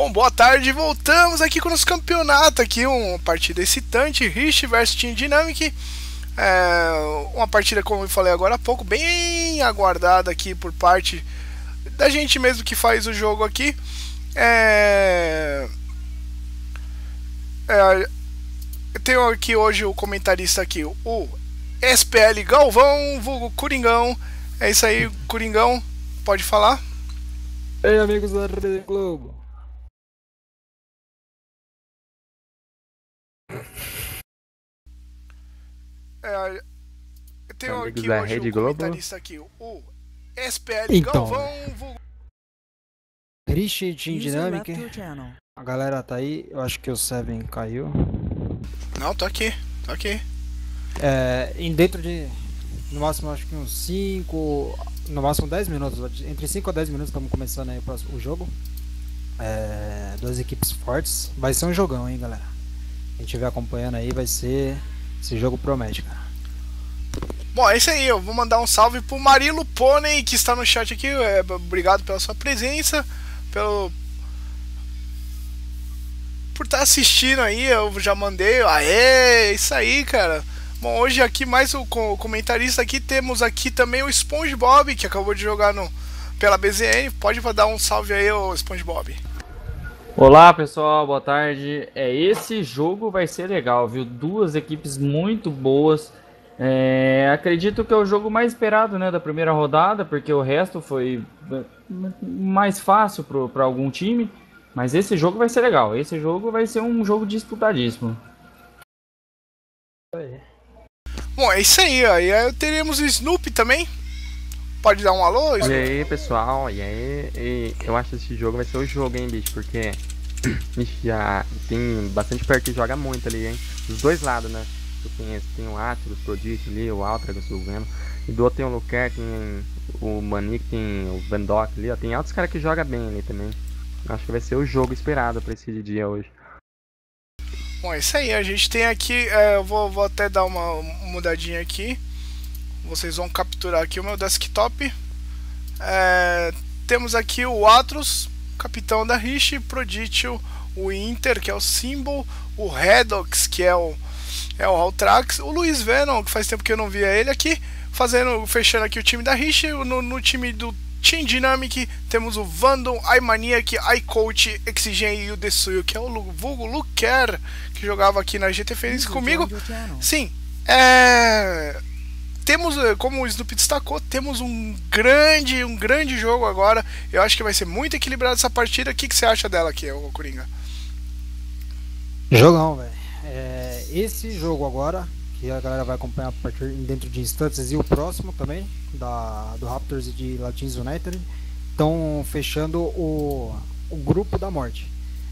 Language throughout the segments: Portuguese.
Bom, boa tarde, voltamos aqui com o nosso campeonato aqui, uma partida excitante, Rich versus Team Dynamic. É, uma partida, como eu falei agora há pouco, bem aguardada aqui por parte da gente mesmo que faz o jogo aqui. É, é, eu tenho aqui hoje o comentarista aqui, o SPL Galvão, vulgo Coringão. É isso aí, Coringão, pode falar? Ei, amigos da Rede Globo. É, eu tenho Amigos aqui da hoje Rede o Globo. comentarista aqui, o SPL Então, Galvão, vulgo... Triste Team Dynamic. A galera tá aí. Eu acho que o Seven caiu. Não, tô aqui, tô aqui. É, em dentro de. No máximo, acho que uns 5. No máximo 10 minutos. Entre 5 a 10 minutos estamos começando aí o próximo- o jogo. É, duas equipes fortes. Vai ser um jogão, hein, galera. Quem estiver acompanhando aí vai ser. Esse jogo promete, cara. Bom, é isso aí, eu vou mandar um salve pro Marilo Pônei, que está no chat aqui. É, obrigado pela sua presença, pelo. Por estar assistindo aí, eu já mandei. Aê, isso aí, cara. Bom, hoje aqui mais o co- comentarista aqui, temos aqui também o SpongeBob, que acabou de jogar no, pela BZN. Pode dar um salve aí, ô SpongeBob. Olá pessoal, boa tarde. É, esse jogo vai ser legal, viu? Duas equipes muito boas. É, acredito que é o jogo mais esperado né, da primeira rodada, porque o resto foi é, mais fácil para algum time. Mas esse jogo vai ser legal. Esse jogo vai ser um jogo disputadíssimo. Bom, é isso aí, aí teremos o Snoopy também. Pode dar um alô, E aí, pessoal, e aí? E eu acho que esse jogo vai ser o jogo, hein, bicho, porque já tem bastante player que joga muito ali, hein? Dos dois lados, né? Tu Tem, esse- tem o Atlas, o Prodigy ali, o Altragus, o Venom. E do outro tem o Luker, tem o Manic, tem o Vendoc ali, ó. Tem altos caras que jogam bem ali também. Acho que vai ser o jogo esperado pra esse dia hoje. Bom, é isso aí. A gente tem aqui. é, eu vou, vou até dar uma mudadinha aqui. Vocês vão capturar aqui o meu desktop. É, temos aqui o Atros, capitão da Rich, Prodigio, o Inter, que é o Symbol, o Redox, que é o, é o Altrax, o Luiz Venom, que faz tempo que eu não via ele aqui, fazendo, fechando aqui o time da Rich. No, no time do Team Dynamic temos o Vandom, iManiac, iCoach, Exigen e o Desuyo, que é o vulgo Luker, que jogava aqui na GT Feliz User comigo. channel. Sim, é. Temos, eh, como o Snoopy destacou, temos um grande, um grande jogo agora. Eu acho que vai ser muito equilibrado essa partida. O que, que você acha dela aqui, ô Coringa? Jogão, velho. É, esse jogo agora, que a galera vai acompanhar a partir dentro de instantes, e o próximo também, da, do Raptors e de Latins United, estão fechando o, o grupo da morte.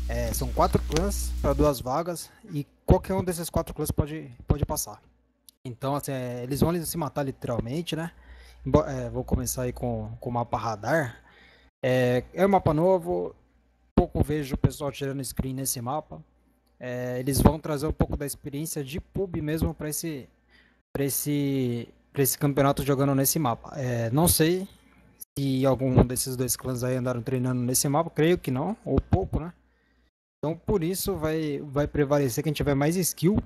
É, são quatro clãs para duas vagas e qualquer um desses quatro clãs pode, pode passar. Então, assim, é, eles vão se matar literalmente, né? É, vou começar aí com, com o mapa radar. É, é um mapa novo, pouco vejo o pessoal tirando screen nesse mapa. É, eles vão trazer um pouco da experiência de pub mesmo para esse, pra esse, esse campeonato jogando nesse mapa. É, não sei se algum desses dois clãs aí andaram treinando nesse mapa, creio que não, ou pouco, né? Então por isso vai, vai prevalecer quem tiver mais skill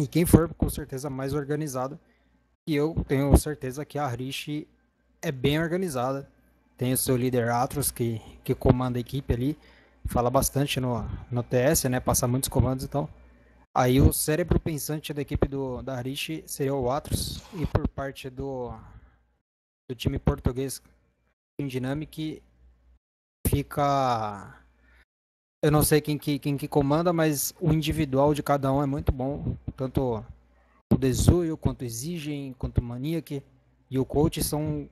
e quem for com certeza mais organizado. E eu tenho certeza que a Rich é bem organizada. Tem o seu líder Atros que, que comanda a equipe ali fala bastante no, no TS, né? Passa muitos comandos, então. Aí o cérebro pensante da equipe do, da Rich seria o Atros. E por parte do, do time português Team Dynamic fica. Eu não sei quem que, quem que comanda, mas o individual de cada um é muito bom. Tanto o Desuyo, quanto o Exigen, quanto o Maniac e o Coach são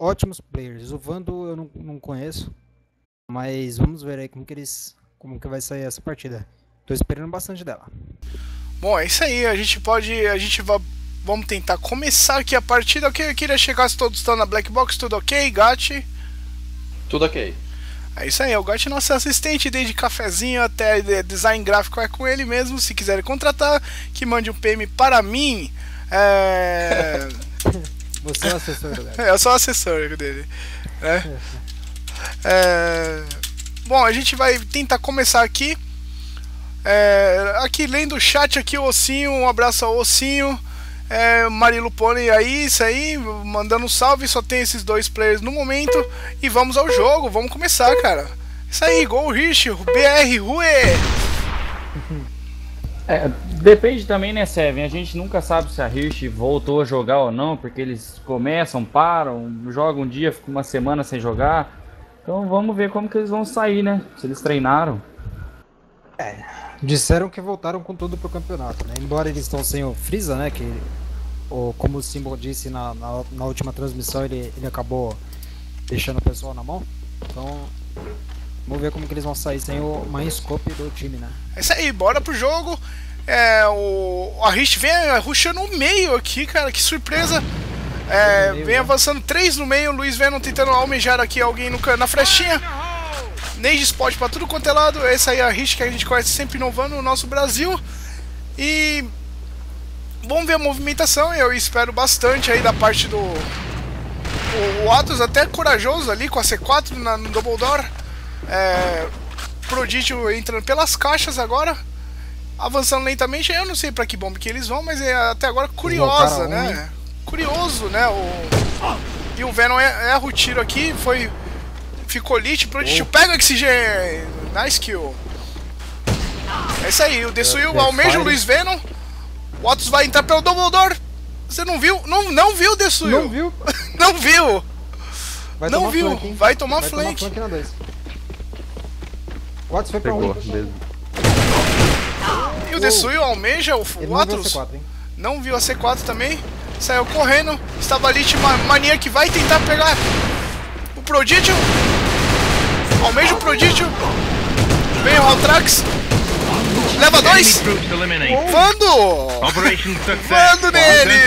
ótimos players. O Vando eu não, não conheço. Mas vamos ver aí como que eles. como que vai sair essa partida. Tô esperando bastante dela. Bom, é isso aí. A gente pode. A gente vai. Vamos tentar começar aqui a partida. Eu queria chegar se todos estão na Black Box, tudo ok, Gatti? Tudo ok. É isso aí, o Gatti é nosso assistente, desde cafezinho até de- design gráfico é com ele mesmo. Se quiserem contratar, que mande um PM para mim. É... Você é o assessor do Gato. eu sou o assessor dele. Né? É... Bom, a gente vai tentar começar aqui. É, aqui lendo o chat aqui, o Ossinho, um abraço ao Ossinho. É, Marilu Pony aí, isso aí, mandando um salve, só tem esses dois players no momento. E vamos ao jogo, vamos começar, cara. Isso aí, Gol Rich, BR, Rue! É, depende também, né, Seven? A gente nunca sabe se a Hirsch voltou a jogar ou não, porque eles começam, param, jogam um dia, ficam uma semana sem jogar. Então vamos ver como que eles vão sair, né? Se eles treinaram. Disseram que voltaram com tudo pro campeonato, né? Embora eles estão sem o Freeza, né? Que, o, como o Simbo disse na, na, na última transmissão, ele, ele acabou deixando o pessoal na mão. Então, vamos ver como que eles vão sair sem o main scope do time, né? É isso aí, bora pro jogo. É, o, a Rich vem rushando no meio aqui, cara, que surpresa. É, vem avançando três no meio, o Luiz Venom tentando almejar aqui alguém no, na frestinha. Neide Spot pra tudo quanto é lado. Essa aí é a Rich que a gente conhece sempre inovando no nosso Brasil. E vamos ver a movimentação. Eu espero bastante aí da parte do. O, o Atos até corajoso ali com a C4 na, no Double Door. É, Prodígio entrando pelas caixas agora. Avançando lentamente. Eu não sei pra que bomba que eles vão, mas é até agora curiosa, né? Curioso, né? O, e o Venom é- erra o tiro aqui. Foi. Ficou lit. Prodígio pega o Oxygen. Nice kill. É isso aí. O Desuil É, almeja o fire. Luiz Venom. O Atos vai entrar pelo Double Door. Você não viu? Não, não viu o Desuil? Não viu? Não viu! Vai Não tomar viu, flank, vai tomar vai flank. Tomar flank na 2. O Watts foi pra Pegou, 1. beleza. E o Desuil almeja o, Ele o não viu Atlas. C4, hein? Não viu a C4 também. Saiu correndo. Estava ali, tinha uma mania que vai tentar pegar o Prodígio. Almeja o Prodígio. Vem o Altrax. Leva dois. Vando! Vando neles!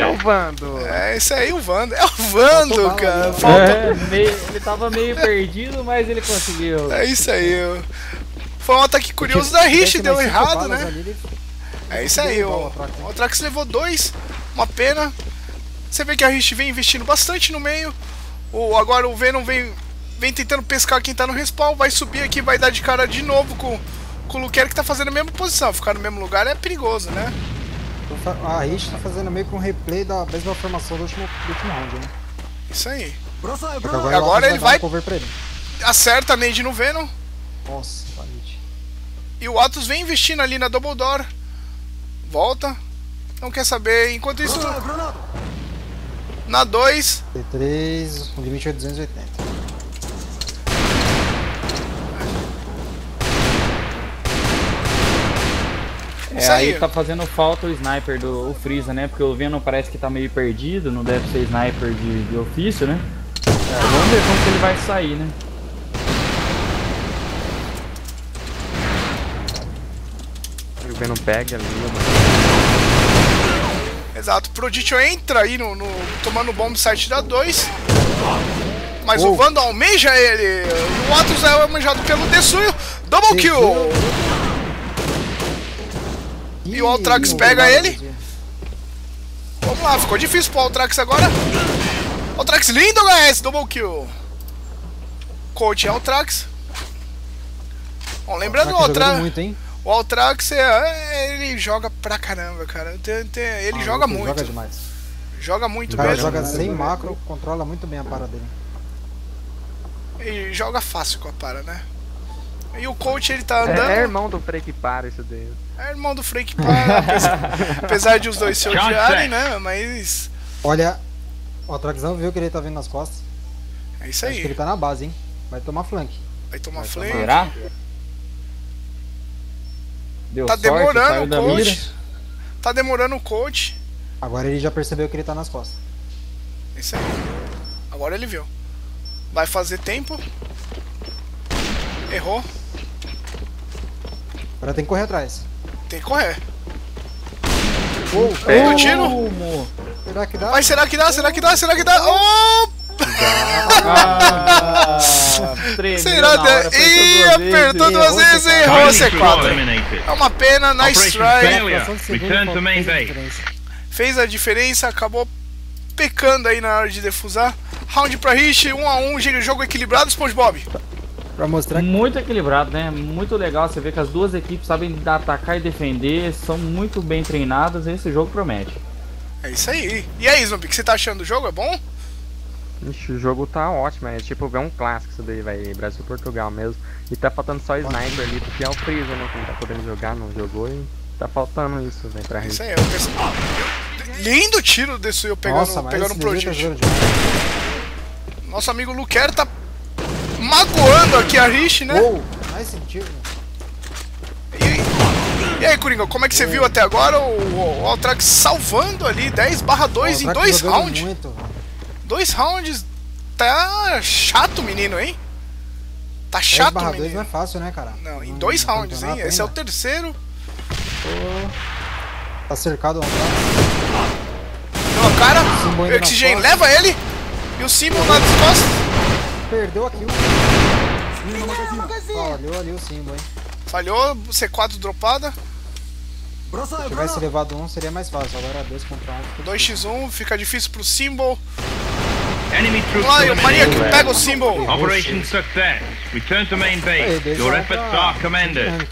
É o. Vando! É, esse aí, o Vando. É o Vando, cara. né? Falta. É, meio- ele tava meio perdido, mas ele conseguiu. É isso aí. Foi um ataque curioso da Rich, deu errado, né? ali, É isso aí, o, o Trax levou dois, uma pena. Você vê que a Rich vem investindo bastante no meio. O, agora o Venom vem, vem tentando pescar quem tá no respawn, vai subir aqui, vai dar de cara de novo com, com o Luquero que tá fazendo a mesma posição. Ficar no mesmo lugar é perigoso, né? A Rich tá fazendo meio que um replay da mesma formação do último, do último round, né? Isso aí. Agora Atlas ele vai- um cover pra ele. Acerta a nade no Venom. Nossa. E o Atos vem investindo ali na Double Door. Volta. Não quer saber. Enquanto isso. Na 2. T3, o limite é 280. É, Isso aí. aí tá fazendo falta o sniper do o Freeza, né? Porque o Venom parece que tá meio perdido, não deve ser sniper de, de ofício, né? É, vamos ver como que ele vai sair, né? O Venom pega ali, mano. Exato. Proditio entra aí no, no- tomando bomb site da 2. Mas o Vando almeja ele. O Atos é almejado pelo Desuio. Double kill. E o Altrax pega ele. Vamos lá, ficou difícil pro Altrax agora. Altrax lindo, guys. Double kill. Coach é Altrax. Bom, lembrando o Altrax. muito, hein? O Altrax, é, ele joga pra caramba, cara. Tem- tem- ele joga Maluco, muito. Joga demais. Joga muito O cara mesmo. joga sem macro, controla muito bem a para dele. E joga fácil com a para, né? E o coach, ele tá É, andando. é irmão do Freak para isso daí. É irmão do Freak para, apesar, apesar de os dois se odiarem, né? Mas. Olha, o Altraxão viu que ele tá vindo nas costas. É isso Acho que ele aí. tá na base, hein? Vai tomar flank. Vai tomar vai flame. Será? Deu Tá sorte, demorando saiu o da mira. coach. Tá demorando o coach. Agora ele já percebeu que ele tá nas costas. É isso aí. Agora ele viu. Vai fazer tempo. Errou. Agora tem que correr atrás. Tem que correr. Pega. o tiro. Será que dá? Mas será que dá? Será que dá? Será que dá? Oh! Ah, Será que Ih, apertou duas vezes, e errou a Target score C4. eliminated. É uma pena, nice try. fez a diferença. Acabou pecando aí na hora de defusar. Round pra Rich, 1 a 1 jogo equilibrado, SpongeBob. Pra mostrar que Muito equilibrado, né? Muito legal. Você vê que as duas equipes sabem atacar e defender, são muito bem treinadas. Esse jogo promete. É isso aí. E aí, Zumbi, o que você tá achando do jogo? É bom? Ixi, o jogo tá ótimo, é tipo, é um clássico isso daí, vai Brasil e Portugal mesmo. E tá faltando só sniper ali, porque é o Freeza, né? Que não tá podendo jogar, não jogou e tá faltando isso, velho, pra É isso gente. aí. Eu penso... Lindo tiro desse eu pegando, Nossa, pegando um tá. Nosso amigo Luquer tá magoando aqui a Rich, né? Uou, mais sentido. E, e aí, Coringa, como é que você viu até agora o, o Altrax salvando ali 10 barra 2 em dois rounds? Muito, velho. Dois rounds. Tá chato, menino, hein? Tá 10 chato, barra 2 menino. não é fácil, né, cara? Não, em dois no rounds, hein? Esse é o ainda. terceiro. Tá cercado lá atrás. Deu a cara. Simbo O ainda costa. leva ele. E o Simon nas costas. Perdeu aqui o. Falhou ali o símbolo, hein? Falhou, C4 dropada. Se tivesse levado um, seria mais fácil. Agora dois contra um. fica 2x1, fica difícil pro Symbol. Maria que pega o Symbol. Operation success. Return to main Aí, base. dois Your efforts are commended.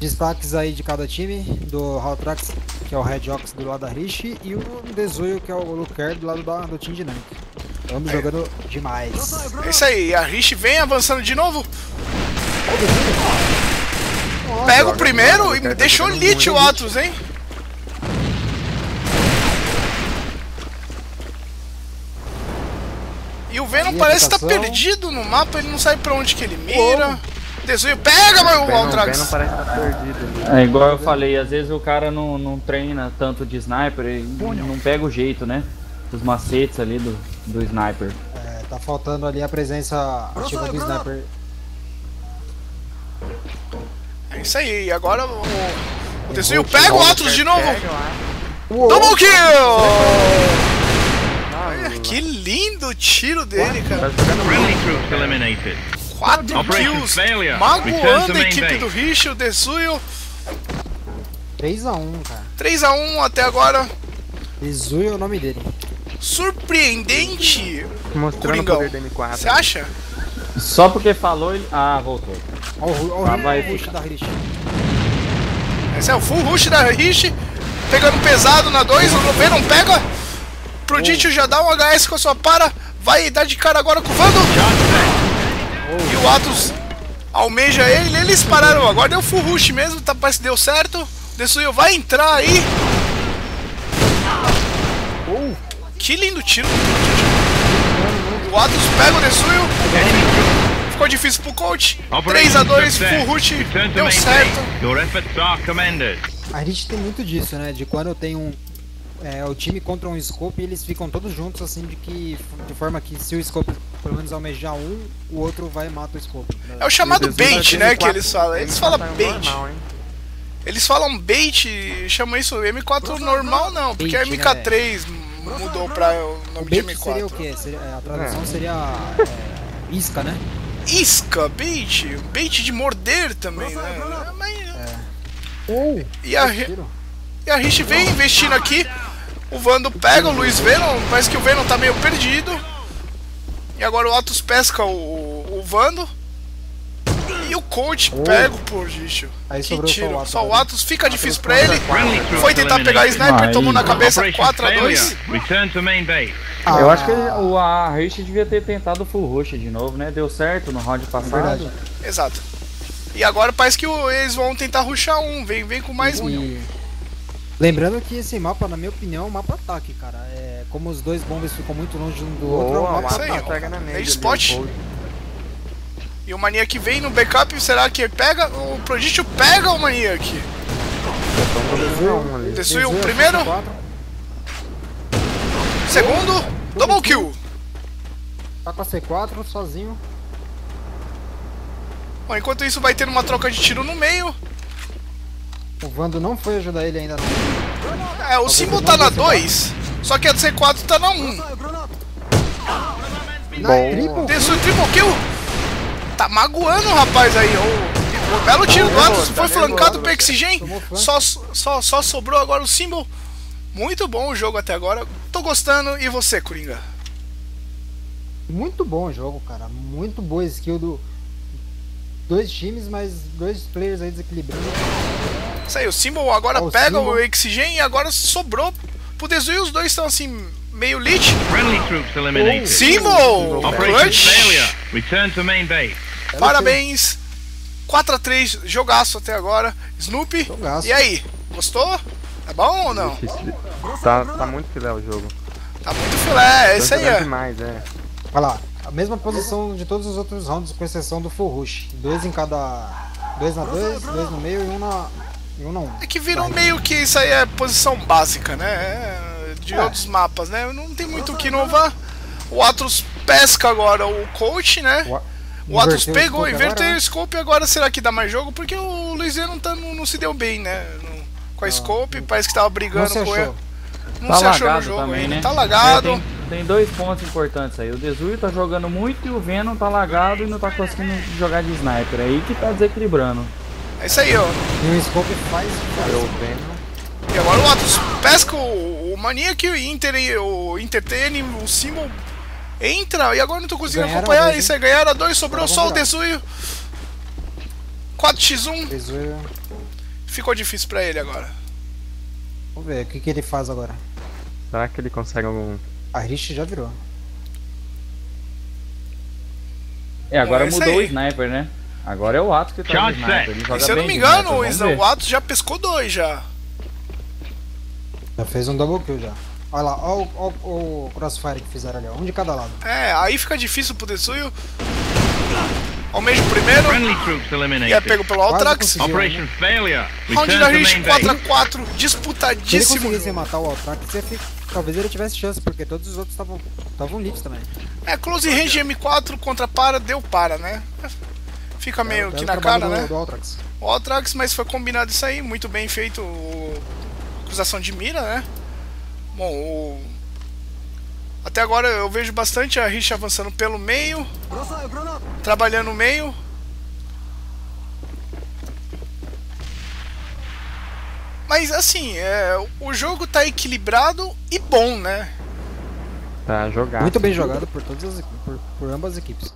Destaques aí de cada time, do Haltrax, que é o Red Ox do lado da Rich, e o Dezuyo, que é o Luker do lado da, do Team Dynamic. Ambos jogando demais. É isso aí, a Rich vem avançando de novo. Pega o primeiro e tá deixou lit muito. o Atos, hein? E o Venom E parece estar aplicação? perdido no mapa, ele não sabe pra onde que ele mira. Desuio, pega meu O Venom, Altrax! Venom parece estar perdido ali. É igual eu falei, às vezes o cara não, não treina tanto de sniper e não pega o jeito, né? Os macetes ali do, do sniper. É, tá faltando ali a presença ativa do Sniper. É isso aí, e agora o, o Desuio pega o Atos de novo! Double kill! Que lindo tiro dele, cara. Tá jogando Friendly troops eliminated. 4 Operation kills, magoando a equipe do Rich, o Desuyo. 3x1, cara. 3x1 até agora. Dezuyo é o nome dele. Surpreendente, Mostrando Coringão. o poder do M4. Você acha? Só porque falou ele. Ah, voltou. Olha o, Ah, olha vai o rush da Rich. Esse é o full rush da Rich. Pegando pesado na 2, o Venom pega. Prodígio já dá um HS com a sua para. Vai dar de cara agora com o Vando. E o Atos almeja ele. Eles pararam agora. Deu full rush mesmo. Tá, parece que deu certo. Desuyo vai entrar aí. Que lindo tiro. O Atos pega o Desuyo. Ficou difícil pro coach. 3 a 2 full rush. Deu certo. A gente tem muito disso, né? De quando tem um. É, o time contra um scope eles ficam todos juntos, assim, de que. De forma que se o scope pelo menos almejar um, o outro vai e mata o scope. É o chamado bait, né? Que M4 eles falam. Eles falam M4 é bait. normal, hein? Eles falam bait, chamam isso M4 normal não, porque a Bait, MK3 mudou pra o nome de bait seria o M4. quê? Seria- a tradução seria. é, isca, né? Isca, bait, bait de morder também, né? Mas- Ou. E a, e a Rich vem investindo aqui. O Vando pega o Luiz Venom, parece que o Venom tá meio perdido. E agora o Atos pesca o, o Vando. E o coach pega o Prodígio. Aí Que sobrou só o tiro. Atos Só o. Atos fica difícil pra ele. Foi tentar pegar a sniper, tomou na cabeça Operation 4 a 2 failure. Return to main base. Eu acho que ele- o a Rich devia ter tentado full rush de novo, né? Deu certo no round passado. Verdade. Exato. E agora parece que o- eles vão tentar rushar um. Vem, vem com mais um. Lembrando que esse mapa, na minha opinião, é um mapa ataque, cara. É, como os dois bombas ficam muito longe um do outro, é um Boa, mapa aí, ataque. pega na É spot. E o Maniac vem no backup, será que pega? O Prodigio pega o Maniac. Um ali. Desuiu o primeiro, C4. segundo, double kill. Tá com a C4 sozinho. Bom, enquanto isso vai ter uma troca de tiro no meio. O Vando não foi ajudar ele ainda não. É, o símbolo tá na 2, só que a C4 tá na 1. Um. Na Bom. triple Desuiu triple kill. Tá magoando o rapaz aí. O, o belo tiro do Atos foi flancado pelo Oxygen. Tomou flanco. Só, só, só sobrou agora o símbolo. Muito bom o jogo até agora. Tô gostando. E você, Coringa? Muito bom o jogo, cara. Muito boa skill do. Dois times, mas dois players aí desequilibrando. Isso aí, o Symbol agora Ó, o pega Symbol. o Exigen e agora sobrou pro Dezu e os dois estão assim, meio lit. Friendly troops eliminated. Symbol! Clutch! failure. Return to main base. Parabéns! 4x3, jogaço até agora. Snoopy, Jogaço. e aí? Gostou? É bom ou não? Tá, tá muito filé o jogo. Tá muito filé, é isso aí, ó. demais, é. Olha lá, a mesma posição de todos os outros rounds, com exceção do full rush. Dois em cada. Dois na dois, dois no meio e um na. E um na um. É que virou meio que isso aí é posição básica, né? É, De É. outros mapas, né? Não tem muito o que inovar. O Atlas pesca agora o coach, né? O, O pegou, inverteu agora, o né? scope e agora será que dá mais jogo? Porque o Luizinho não, tá, não, não se deu bem, né? No- com a scope, parece que tava Não brigando se com ele. achou. Não Tá se achou no lagado jogo também, ainda. né? Tá lagado. É, tem, tem dois pontos importantes aí. O Desuio tá jogando muito e o Venom tá lagado e não tá conseguindo jogar de sniper. Aí que tá desequilibrando. É isso aí, ó. E o scope faz. Eu vendo. E agora o Atlas pesca o, o Maniac, o Inter, o Entertain, o Symbol entra e agora não tô conseguindo Ganharam acompanhar. dois? Isso aí, ganharam dois, sobrou Agora só o Desuio. 4x1, Desuio. ficou difícil pra ele agora. Vamos ver o que, que ele faz agora. Será que ele consegue algum. A Rich já virou. É, agora é mudou aí. o sniper, né? Agora é o Atos que tá Charge de sniper. Ele E joga se eu não me de engano, o, Atlas já pescou dois já. Já fez um double kill já. Olha lá, olha o, olha o crossfire que fizeram ali, ó. Um de cada lado. É, aí fica difícil pro Desuio. Almeja o primeiro. E é pego pelo Altrax. Operation né? failure. Round da base. 4x4. Se ele Disputadíssimo. conseguisse matar o Altrax, você fica- talvez ele tivesse chance, porque todos os outros estavam estavam lit também. É, close range M4 contra para, deu para, né? Fica meio Daí que na cara, do, né? do Altrax. O Altrax, mas foi combinado isso aí, muito bem feito o... cruzação de mira, né? Bom, o... até agora eu vejo bastante a Rich avançando pelo meio, trabalhando no meio. Mas assim, é, o jogo tá equilibrado e bom, né? Tá jogado. Muito bem jogado por todas as por, por ambas as equipes.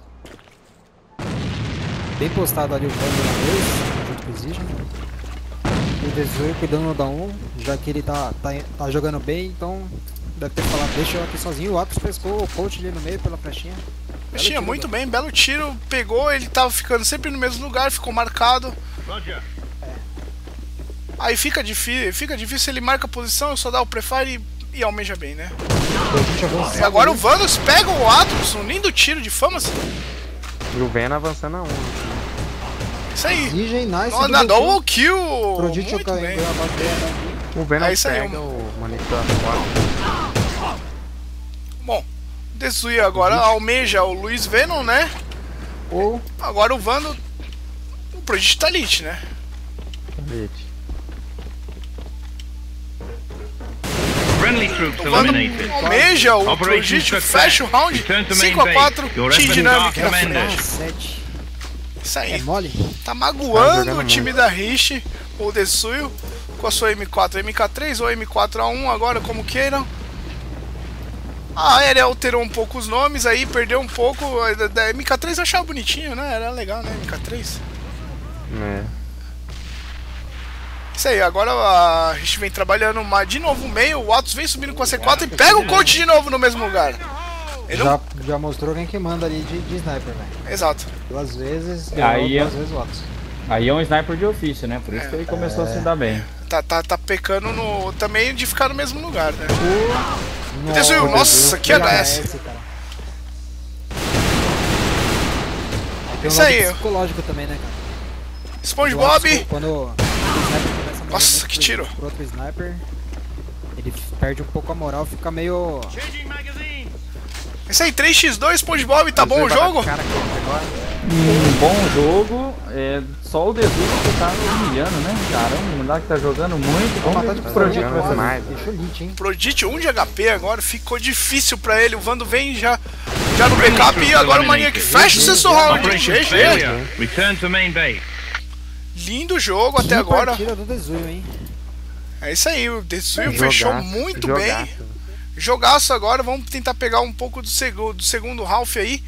Bem postado ali o Vango na 2, junto com o Exigen. O Desuio cuidando da 1, já que ele tá, tá, tá jogando bem, então deve ter falado, deixa eu aqui sozinho. O Atos pescou o coach ali no meio pela flechinha. Tiro muito do- bem, belo tiro, pegou, ele tava ficando sempre no mesmo lugar, ficou marcado. Roger. Aí fica difícil, fica difícil, ele marca a posição, eu só dá o prefire e, e almeja bem, né? E agora o ali. Vanos pega o Atos, um lindo tiro de famas. E o Venom avançando a 1. Isso aí. Exigen, nice. Não, do na double kill. Prodigy Muito bem. né? O Venom É isso aí, pega um- o fora. Bom, Desuia agora almeja o Luiz Venom, né? Ou Agora o Vando. O Prodigy tá lit, né? Troops O Vando eliminated. almeja o success. fecha o round Return to main 5x4, base. Your Team Dynamic na frente. Commended. 7. Isso É aí. mole? Tá magoando o time da Rich, o Desuio, com a sua M4 MK3 ou M4A1, agora como queiram. A aérea alterou um pouco os nomes aí, perdeu um pouco. Da, da MK3 eu achava bonitinho, né? Era legal, né? MK3. É. Isso aí, agora a gente vem trabalhando uma, de novo o meio, o Atos vem subindo com a C4 e pega o coach de novo no mesmo lugar. Ele Já, já mostrou quem que manda ali de, de sniper, velho. não... Exato. Duas vezes, Aí é- duas vezes o Atos. Aí é um sniper de ofício, né? Por isso que ele começou a se dar bem. Tá, tá, tá pecando no, também de ficar no mesmo lugar, né? O Desuio, nossa, que HS. cara. Tem um Isso aí. psicológico também, né, cara? O SpongeBob, Atos, Quando o sniper começa a morrer Nossa, que pro- tiro. Pro outro sniper, ele perde um pouco a moral, fica meio... Isso aí, 3x2, SpongeBob, tá bom o jogo? cara. Um bom jogo, é, só o Desuio que tá humilhando, né? Caramba, o moleque tá jogando muito. Vamos matar de o o jogando vai fazer. mais. Deixou lit, hein? Prodite 1 de HP agora, ficou difícil pra ele. O Vando vem já, já no backup e agora o Maniac fecha o sexto round. GG. Return to main base. Lindo jogo até agora. do hein? É isso aí, o Desuio Jogaço, fechou muito bem. Jogaço. Agora, vamos tentar pegar um pouco do segundo, do segundo Ralph aí.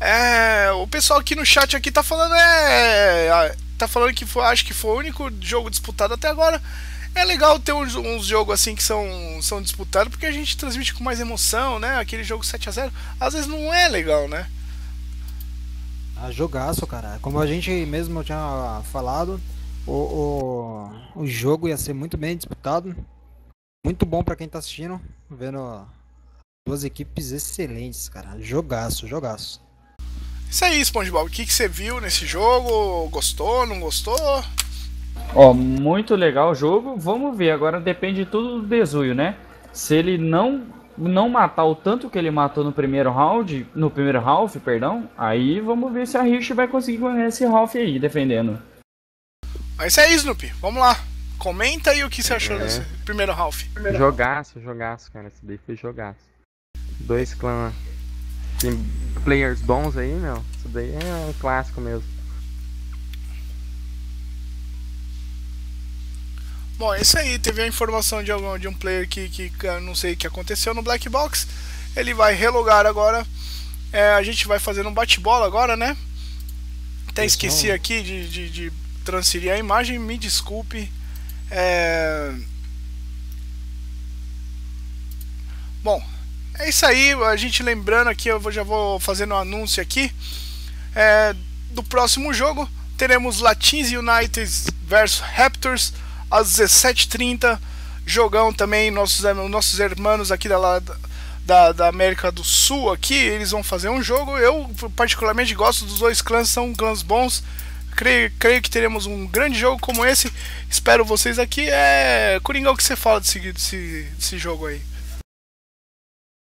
É, o pessoal aqui no chat aqui tá falando é, tá falando que foi, acho que foi o único jogo disputado até agora. É legal ter uns, uns jogos assim que são, são disputados porque a gente transmite com mais emoção, né? Aquele jogo 7 a 0 às vezes não é legal, né? Ah, jogaço, cara. Como a gente mesmo tinha falado, o, o, o jogo ia ser muito bem disputado. Muito bom pra quem tá assistindo, vendo duas equipes excelentes, cara. Jogaço, jogaço. Isso aí, SpongeBob. O que, que você viu nesse jogo? Gostou, não gostou? Ó, muito legal o jogo. Vamos ver. Agora depende tudo do Desuio, né? Se ele não não matar o tanto que ele matou no primeiro round, no primeiro half, perdão, aí vamos ver se a Rich vai conseguir ganhar esse half aí, defendendo. Mas é isso, Snoopy. Vamos lá. Comenta aí o que você achou É. desse primeiro half. Jogaço, jogaço, cara. Esse daí foi jogaço. Dois clãs. Tem players bons aí, meu. Isso daí é um clássico mesmo. Bom, é isso aí. Teve a informação de, algum, de um player que, que não sei o que aconteceu no Black Box. Ele vai relogar agora. É, a gente vai fazer um bate-bola agora, né? Até esqueci aqui de, de, de transferir a imagem. Me desculpe. É... Bom, é isso aí. A gente lembrando aqui, eu já vou fazendo um anúncio aqui. É, do próximo jogo teremos Latins United versus Raptors às 17h30. Jogão também, nossos, nossos irmãos aqui da, da, da América do Sul aqui, eles vão fazer um jogo. Eu particularmente gosto dos dois clãs, são clãs bons. Creio, creio que teremos um grande jogo como esse. Espero vocês aqui. É. Coringão, o que você fala desse, desse, desse jogo aí?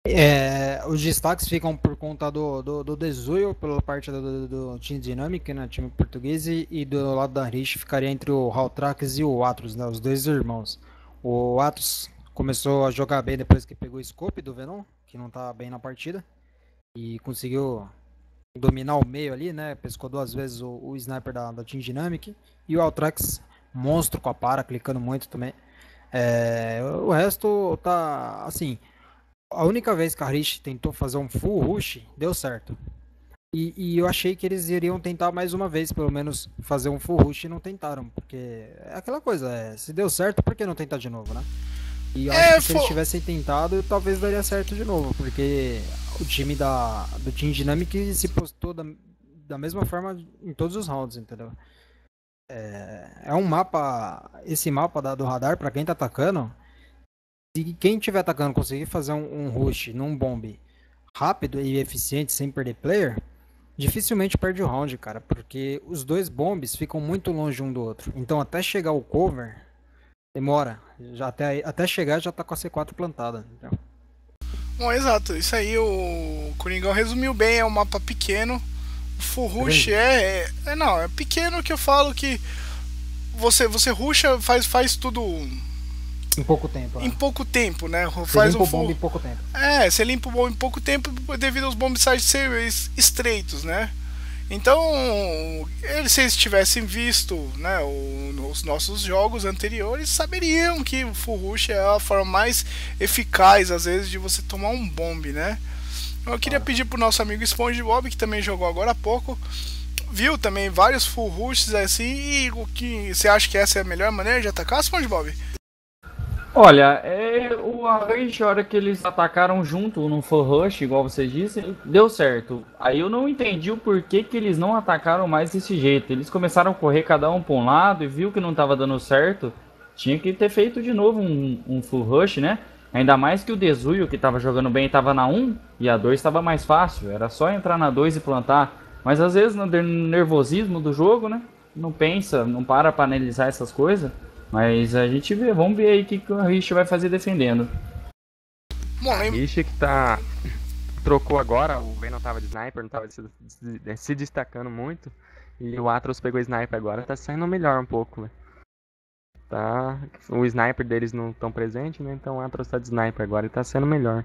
É, os destaques ficam por conta do, do, do Desuio, pela parte do, do, do time Dynamic, né, time português, e, e do lado da Rich ficaria entre o Haltrax e o Atrox, né, os dois irmãos. O Atrox começou a jogar bem depois que pegou o scope do Venom, que não tá bem na partida, e conseguiu dominar o meio ali, né, pescou duas vezes o, o sniper da, da Team Dynamic, e o Haltrax, monstro com a para, clicando muito também. É, o resto tá, assim, a única vez que a Rich tentou fazer um full rush, deu certo. E, e eu achei que eles iriam tentar mais uma vez, pelo menos, fazer um full rush e não tentaram. Porque é aquela coisa, é, se deu certo, por que não tentar de novo, né? E eu É, acho que se eles tivessem tentado, talvez daria certo de novo. Porque o time da, do Team Dynamic se postou da, da mesma forma em todos os rounds, entendeu? É, é um mapa, esse mapa da- do radar, pra quem tá atacando, se quem estiver atacando conseguir fazer um, um rush num bomb rápido e eficiente sem perder player, dificilmente perde o round, cara, porque os dois bombs ficam muito longe um do outro. Então até chegar o cover demora. Já até, até chegar já tá com a C4 plantada. entendeu? Bom, exato. Isso aí o Coringão resumiu bem. É um mapa pequeno. O full rush é, é, é. Não, é pequeno que eu falo que você, você rusha, faz, faz tudo Em pouco tempo. em Né? pouco tempo, né? Você Faz limpa um o bomb em pouco tempo. É, você limpa o bomb em pouco tempo devido aos bomb sites serem es- estreitos, né? Então, eles, se eles tivessem visto né, os nossos jogos anteriores, saberiam que o Full Rush é a forma mais eficaz, às vezes, de você tomar um bomb, né? Eu queria pedir pro nosso amigo SpongeBob, que também jogou agora há pouco, viu também vários Full Rushes assim, e o que você acha que essa é a melhor maneira de atacar, SpongeBob? Olha, é, o Arrange, a hora que eles atacaram junto no Full Rush, igual vocês disseram, deu certo. Aí eu não entendi o porquê que eles não atacaram mais desse jeito. Eles começaram a correr cada um para um lado e viu que não estava dando certo. Tinha que ter feito de novo um, um Full Rush, né? Ainda mais que o Desuio, que estava jogando bem, estava na 1 e a 2 estava mais fácil. Era só entrar na 2 e plantar. Mas às vezes no nervosismo do jogo, né? Não pensa, não para para analisar essas coisas. Mas a gente vê, vamos ver aí o que, que o Rich vai fazer defendendo. Ixi que tá. Trocou agora, o Venom tava de sniper, não tava se, se- se destacando muito. E o Atros pegou sniper agora, tá saindo melhor um pouco, velho. Tá. O sniper deles não tão presente, né? Então o Atros tá de sniper agora e tá sendo melhor.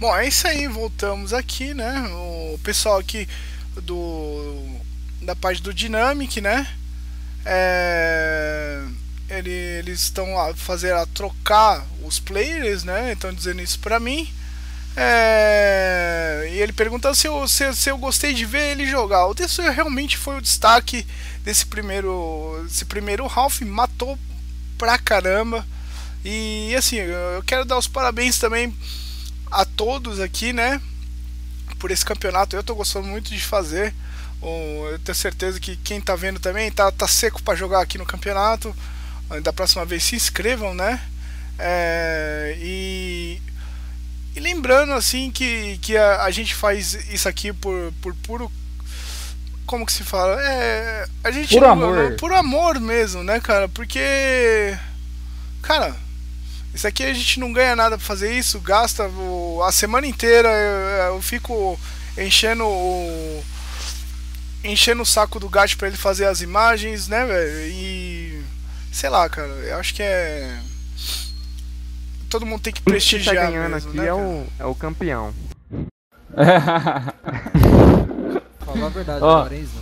Bom, é isso aí, voltamos aqui, né? O pessoal aqui do da parte do Dynamic, né? É, ele- eles estão a fazer a trocar os players, né? Estão dizendo isso pra mim. É, e ele pergunta se eu, se, se eu gostei de ver ele jogar. O Tessu realmente foi o destaque desse primeiro, desse primeiro half, matou pra caramba. E assim, eu quero dar os parabéns também a todos aqui, né? Por esse campeonato. Eu tô gostando muito de fazer. Eu tenho certeza que quem tá vendo também tá, tá seco pra jogar aqui no campeonato. Da próxima vez se inscrevam, né? É, e, e lembrando assim que, que a, a gente faz isso aqui por, por puro. Como que se fala? É, a gente Por amor. não- por amor mesmo, né, cara? Porque. Cara, isso aqui a gente não ganha nada pra fazer isso, gasta o- a semana inteira, eu, eu fico enchendo o. enchendo o saco do gato pra ele fazer as imagens, né, velho? E. sei lá, cara, eu acho que é. Todo mundo tem que Quem tá prestigiar ganhando mesmo, aqui né, é, o, é o campeão. Falou a verdade, Ó. Lorenzo.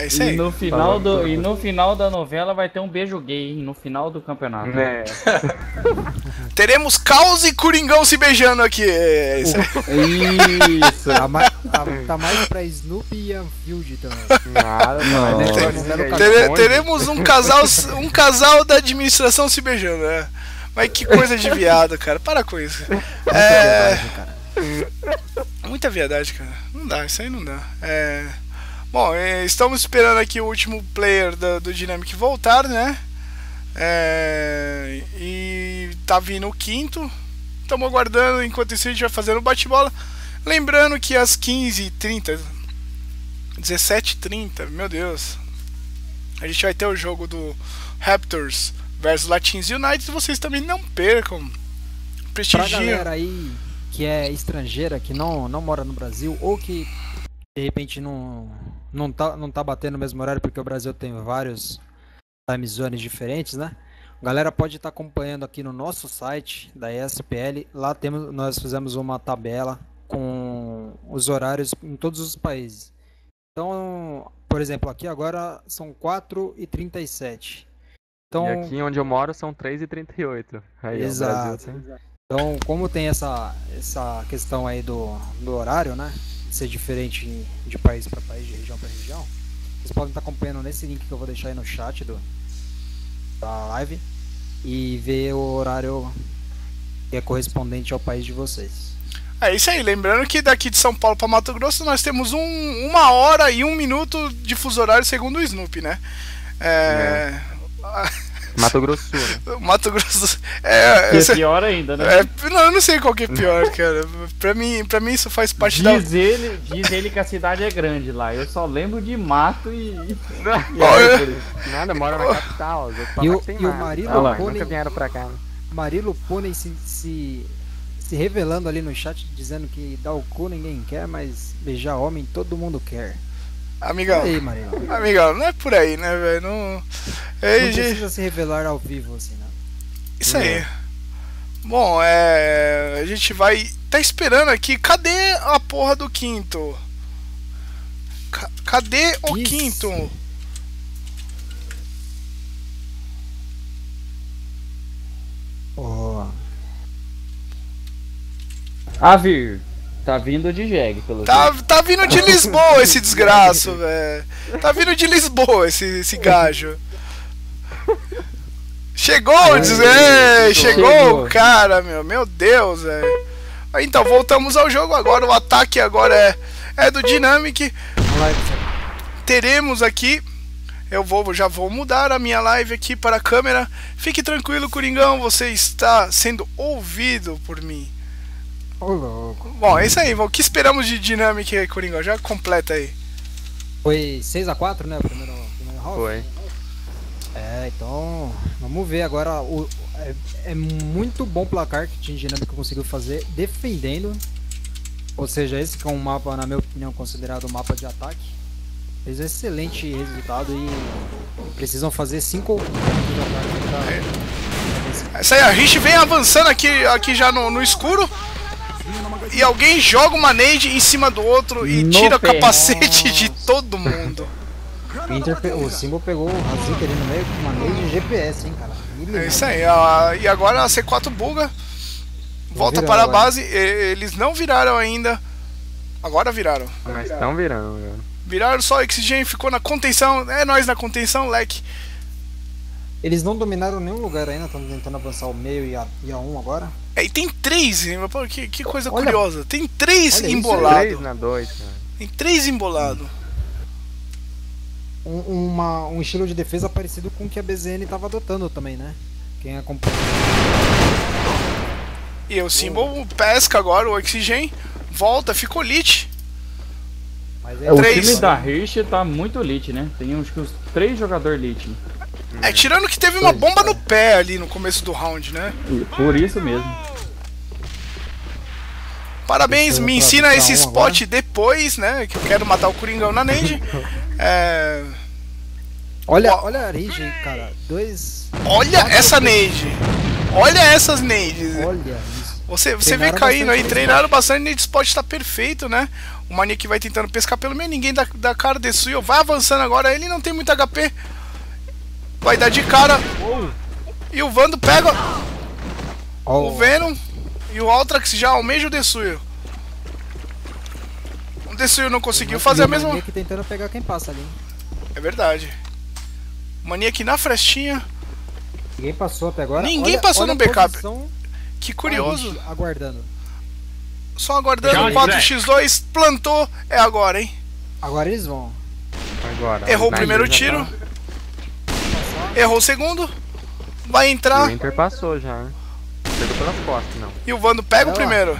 É isso e, aí. no final do, e no final da novela vai ter um beijo gay, hein? No final do campeonato. É, Teremos Caos e Coringão se beijando aqui. É isso aí. Isso! Tá mais, tá, tá mais pra Snoopy e Anfield também. nada, Não. esse aí Tere- teremos um casal, um casal da administração se beijando, né? Mas que coisa de viado, cara. Para com isso. É. Muita viadagem, cara. Não dá, isso aí não dá. É. Bom, é, estamos esperando aqui o último player da- do Dynamic voltar, né? É, e tá vindo o quinto. Estamos aguardando, enquanto isso a gente vai fazendo o bate-bola. Lembrando que às 15h30, 17h30, meu Deus, a gente vai ter o jogo do Raptors versus Latins United. Vocês também não percam. Pra Prestigiem. galera aí que é estrangeira, que não, não mora no Brasil, ou que de repente não, não, tá, não tá batendo no mesmo horário, porque o Brasil tem vários time zones diferentes, né? A galera pode estar acompanhando aqui no nosso site da ESPL. Lá temos, nós fizemos uma tabela com os horários em todos os países. Então, por exemplo, aqui agora são 4h37. Então, E aqui onde eu moro são 3h38. Aí, ó, o Exato. Brasil Então, como tem essa, essa questão aí do, do horário, né? Ser diferente de país para país, de região para região, vocês podem estar acompanhando nesse link que eu vou deixar aí no chat do, da live e ver o horário que é correspondente ao país de vocês. É isso aí, lembrando que daqui de São Paulo para Mato Grosso nós temos um, uma hora e um minuto de fuso horário segundo o Snoopy, né? É. Mato Grosso né? Mato Grosso. É, Que é pior ainda, né? é, não, eu não sei qual que é pior, cara. Pra mim, pra mim isso faz parte da. Diz ele, diz ele que a cidade é grande lá. Eu só lembro de mato e. e Olha. árvore. Nada, mora na capital. E o- e o mar. marido Ah Pônei- Nunca vieram pra cá, né? Marilo Pônei se, se, se revelando ali no chat, dizendo que dar o cu ninguém quer, mas beijar homem todo mundo quer. Amigão, E aí, amigão, não é por aí, né, velho? Não. É, Não gente, precisa se revelar ao vivo, assim, né? Isso aí. Bom, é. A gente vai. Tá esperando aqui. Cadê a porra do quinto? Ca- cadê o Isso. quinto? Ó, A vir. Tá vindo de jegue, pelo Tá, jeito. tá vindo de Lisboa esse desgraço, velho. Tá vindo de Lisboa esse, esse gajo. Chegou, diz, é, chegou o cara, meu. Meu Deus, velho. Então, voltamos ao jogo agora. O ataque agora é, é do Dynamic. teremos aqui. Eu vou, já vou mudar a minha live aqui para a câmera. Fique tranquilo, Coringão, você está sendo ouvido por mim. Ô, louco. Bom, é isso aí. O que esperamos de Dynamic aí, Coringão? Já completa aí. Foi 6x4, né? O primeiro, primeiro round? Foi. É, então vamos ver agora. O, é, é muito bom placar que o time dinâmico conseguiu fazer defendendo. Ou seja, esse que é um mapa, na minha opinião, considerado um mapa de ataque. Fez um excelente resultado e precisam fazer 5 pontos de ataque pra- É isso aí, a gente vem avançando aqui, aqui já no, no escuro. E alguém joga uma nade em cima do outro e No tira o capacete de todo mundo. O, Inter pe- o Simbo pegou o Razik ali no meio com uma lei de GPS, hein, cara. É isso aí. a- e agora a C4 buga. Volta para a base. e- Eles não viraram ainda. Agora viraram. Mas estão virando, cara. Viraram só o Oxygen, ficou na contenção. É nós na contenção, leque. Eles não dominaram nenhum lugar ainda, estão tentando avançar o meio e a, e a 1 agora. É, e tem três, que, que coisa Olha- curiosa. Tem três embolados. 3 na 2, cara. Tem três embolados. Um, uma- um estilo de defesa parecido com o que a BZN estava adotando também, né? Quem acompanha. E o Symbol pesca agora o Oxygen. Volta, ficou lit. Mas É, o Três. time da Rich tá muito elite, né? Tem uns que os três jogadores elite. É, tirando que teve uma bomba no pé ali no começo do round, né? Por isso mesmo. Parabéns, me ensina esse spot depois, né? Que eu quero matar o Coringão na Nade. É, Olha, Ó. olha a Rage, cara. Dois. olha essa Nade. Olha essas Nades. Olha isso. Você, você vê caindo aí, treinaram bastante, Nade Spot tá perfeito, né? O Maniac vai tentando pescar pelo meio, ninguém dá, dá cara de Suyo. Vai avançando agora, ele não tem muito HP. Vai dar de cara. E o Vando pega Ó, o Venom e o Altrax já almeja o Desuyo. O Desuyo não conseguiu fazer a mesma. aqui tentando pegar quem passa ali. É verdade. Maniac na frestinha. Ninguém passou até agora. Ninguém Olha- passou olha no backup. posição Que curioso. Rage Aguardando. Só aguardando o Já, 4x2. Plantou. É agora, hein? Agora eles vão. Agora. Errou o primeiro tiro. tá- Errou o segundo. Vai O entrar. Inter passou já, né? Pegou pelas costas, não. E o Vando pega o Vai lá. primeiro.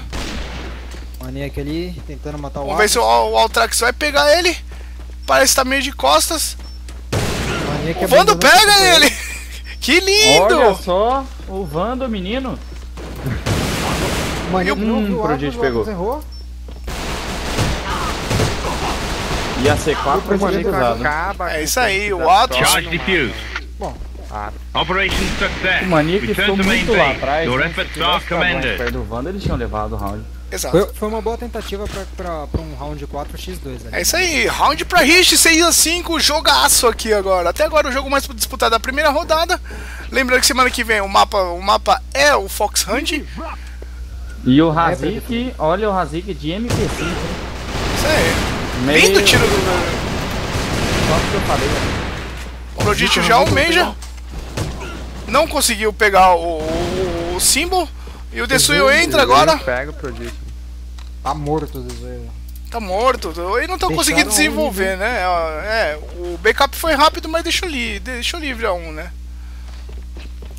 Maniac ali tentando matar o Vamos ver se o, o Altrax vai pegar ele. Parece que tá meio de costas. Maniac O Vando pega esse ele. Que lindo. Olha só o Vando, menino. O Maniac Hum, viu o Prodigy Atlas, o pegou. Errou. E a C4 vai O ser Manico pesado. acaba É isso aí, o troca, Charge não Operation success. O Return ficou muito lá atrás. Your né? Se efforts tivesse are commended. perto do Vando, eles tinham levado o round. Exato. foi, foi uma boa tentativa pra, pra, pra um round 4x2 ali. É isso aí, round pra Rich, 6x5, jogaço aqui agora. Até agora o jogo mais disputado da primeira rodada. Lembrando que semana que vem o mapa, o mapa é o Fox Hunt. Isso E o Razik, olha o Razik de MP5. hein? aí. Meio- Lindo tiro do Só que eu falei. né? já almeja. Não conseguiu pegar o, o, o símbolo. E o Desuyo entra agora. Pega o Prodigy. Tá morto o. Tá morto. E não estão conseguindo um desenvolver, né? É, o backup foi rápido, mas deixou, li, deixou livre a um, né?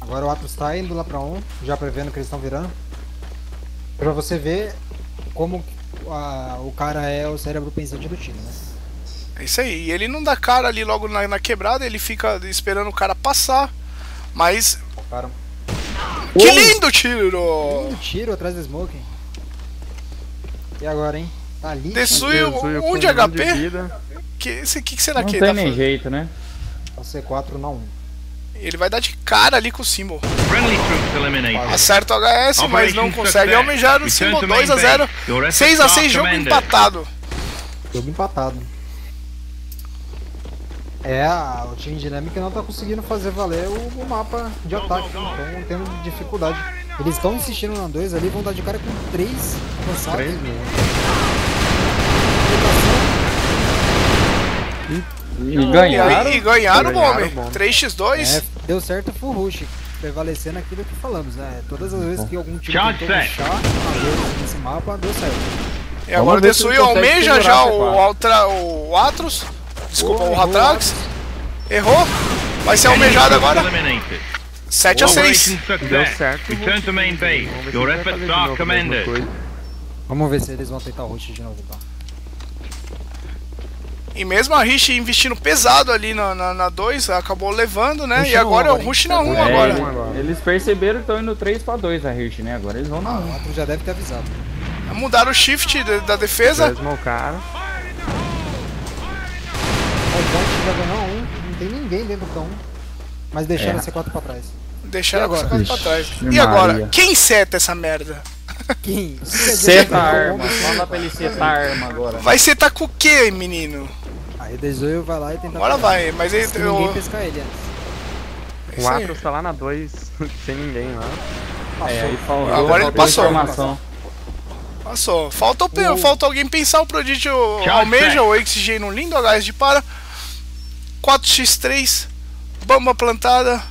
Agora o Atlas tá indo lá pra 1, já prevendo que eles estão virando. Pra você ver como a- o cara é o cérebro pensante do time, né? É isso aí. E ele não dá cara ali logo na, na quebrada, ele fica esperando o cara passar. Mas. Cara, Que Ui! lindo tiro! um tiro atrás do Smoking. E agora, hein? Tá ali. Desuyo, Desuyo um de HP. vida. Que, esse, que, que será Não que tem ele tá nem fazendo? jeito, né? O C4 na 1. Ele vai dar de cara ali com o eliminated. Acerta o HS, mas não Operation consegue almejar o main 2x0. base. Your efforts 6x6, are jogo empatado. Jogo empatado. É, o time dinâmica não tá conseguindo fazer valer o, o mapa de ataque, então tendo dificuldade. Eles estão insistindo na 2 ali, vão dar de cara com 3 avançados. Três mil. E E, ganharam. e ganharam o Ganharam o bombe. 3x2. É, deu certo full rush, prevalecendo aquilo que falamos, né? Todas as vezes que algum time Charge tentou puxar nesse mapa, deu certo. E agora o consegue almeja já o, C4. Altra, o Atros. Desculpa, o Ratrax. Errou. Vai ser almejado agora. eliminated. 7x6. Operation Deu success. certo. Return to main base. Vamos ver se Your efforts are a commended. Vamos ver se eles vão tentar o rush de novo, então. E mesmo a Rich investindo pesado ali na 2, acabou levando, né? Rush e agora um é o Rush na 1 um É, agora. um. Eles perceberam que estão indo 3 pra 2 a Hirsch, né? Agora eles vão na Ah, 1. o outro já deve ter avisado. Mudaram o shift da, da defesa. Mesmo o cara. O Point já ganhou um, não tem ninguém dentro do 1. Mas deixaram É. a C4 pra trás. Deixaram agora? agora? pra trás. E agora? Maria. Quem seta essa merda? Quem? Seta a arma. Fala pra ele setar a arma agora. Vai setar com o que, menino? Aí o Desoio vai lá e tenta. Agora vai, mas ele. Se ninguém Eu, pescar ele antes. O Isso aí. Atlas tá lá na 2, sem ninguém lá. É, aí faltou, Agora ele passou. informação. passou. Falta, o, falta alguém pensar o Prodigio Tchau, almeja o Oxigênio lindo, HS de para. 4x3. Bomba plantada.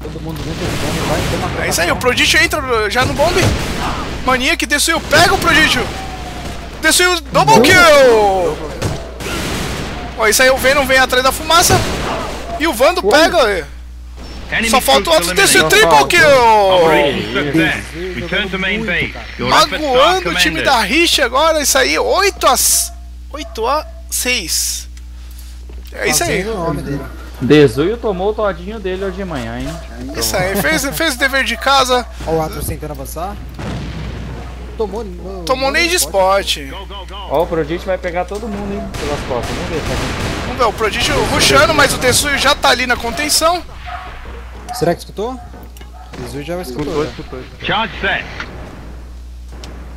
Todo mundo dentro do bombe vai ter uma É isso aí, o Prodigio entra já no bombe. Mania que desceu, pega o Prodigio. Desceu, double kill. Ó, isso aí o Venom vem atrás da fumaça. E o Vando pega. é. Enemy Só falta o outro eliminated. triple kill. Magoando o time da Rich agora, isso aí, 8 a, 8 a 6. É isso aí. Fazendo o nome dele. Desuio tomou o todinho dele hoje de manhã, hein? Isso aí, fez, fez o dever de casa, Ó, o Atlas tentando avançar. Tomou. no- tomou nem de spot. Ó, o Prodigy vai pegar todo mundo, hein? Pelas costas. Vamos ver vai Vamos ver, o Prodigio rushando, mas o Tetsuyo já tá ali na contenção. Será que escutou? Desoio já escutou. Escutou, já. escutou. escutou. Charge set.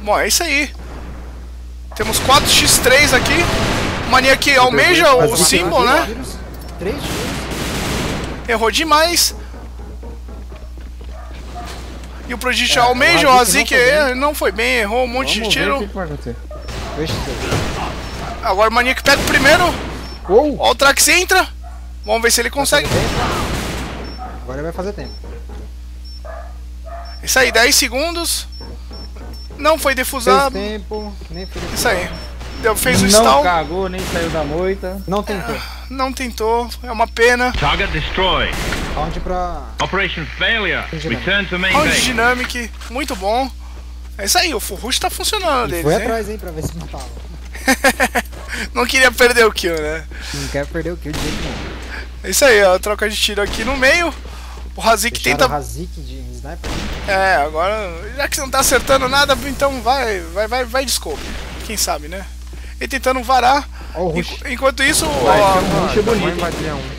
Bom, é isso aí. Temos 4x3 aqui. Mania que almeja o Mas símbolo, né? tiros, Três tiros. Errou demais. E o Prodigio É, almeja, o Hazik não foi bem. errou um monte de Vamos ver que, tiro. que. Agora o Mania que pega o primeiro. Uou! Ó, o Trax entra. Vamos ver se ele consegue. Agora vai fazer tempo. Isso aí, 10 segundos. Não foi defusado. tempo. Isso aí. Fez o Não stall. cagou, nem saiu da moita. Não tentou. Não tentou. É uma pena. Target destroyed. Round pra. Operation failure. Return to main Round base. Dynamic. Muito bom. É isso aí. O Full Rush tá funcionando Ele deles, foi hein? atrás, hein, pra ver se matava. Não queria perder o kill, né? Não quer perder o kill de jeito nenhum. É isso aí, ó. Troca de tiro aqui no meio. O Hazik Deixaram tenta. o Hazik de sniper. É, agora. Já que você não tá acertando nada, então vai, vai, vai, vai de scope. Quem sabe, né? Ele tentando varar. O Rush. Enqu- Enquanto isso, Vai, ó, um invadir um.